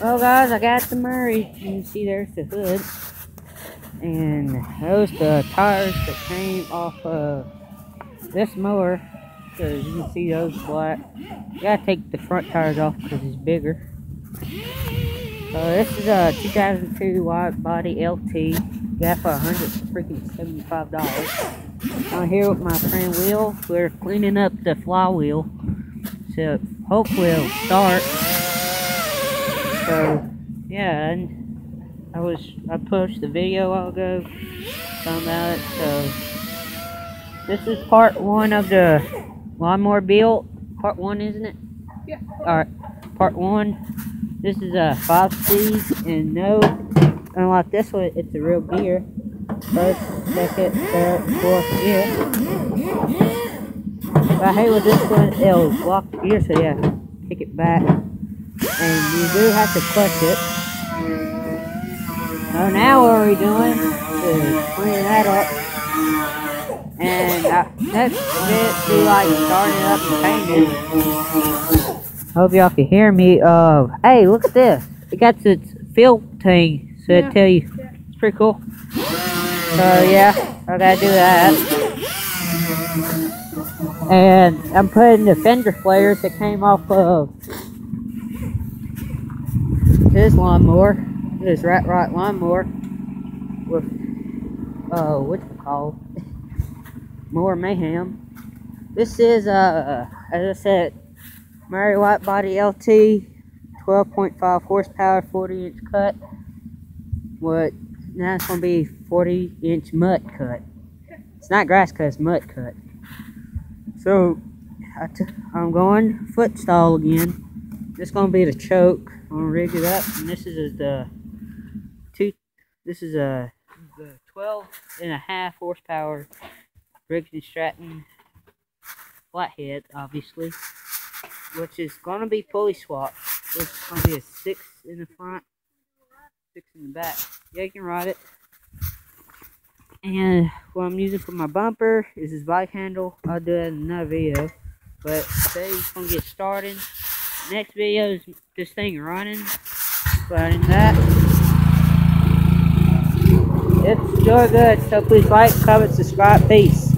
Well guys, I got the Murray. You can see there's the hood. And those the tires that came off of this mower. Because you can see those black. You gotta take the front tires off because it's bigger. Uh, this is a 2002 wide body LT. Got for 100 freaking $75. I'm here with my friend Will. We're cleaning up the flywheel. So hopefully it'll start. So yeah, and I was I pushed the video a while ago talking about it. So this is part one of the lawnmower build. Part one, isn't it? Yeah. All right, part one. This is a five speed, and no, unlike this one, it's a real gear. First, second, third, fourth gear. But I hate with this one, it'll lock the gear, so yeah, kick it back. And you do have to clutch it. So now what are we doing is that up. And uh, next bit be like starting up the painting. Hope y'all can hear me. Uh, hey, look at this. It got its fill thing, so Yeah. it tell you. It's pretty cool. So yeah, I gotta do that. And I'm putting the fender flares that came off of his lawnmower, his rat rod lawnmower, with uh, what's it called? More mayhem. This is uh, as I said, Murray Wide Body LT, 12.5 horsepower, 40 inch cut. What? Now it's gonna be 40 inch mud cut. It's not grass cut, it's mud cut. So I t I'm going foot stall again. This gonna be the choke. I'm gonna rig it up, and this is the two. This is uh, a 12 and a half horsepower Briggs and Stratton flathead, obviously, which is gonna be fully swapped. It's gonna be a six in the front, six in the back. Yeah, you can ride it. And what I'm using for my bumper is this bike handle. I'll do that in another video. But today's gonna get started. Next video is this thing running. But that, it's still good. So please like, comment, subscribe. Peace.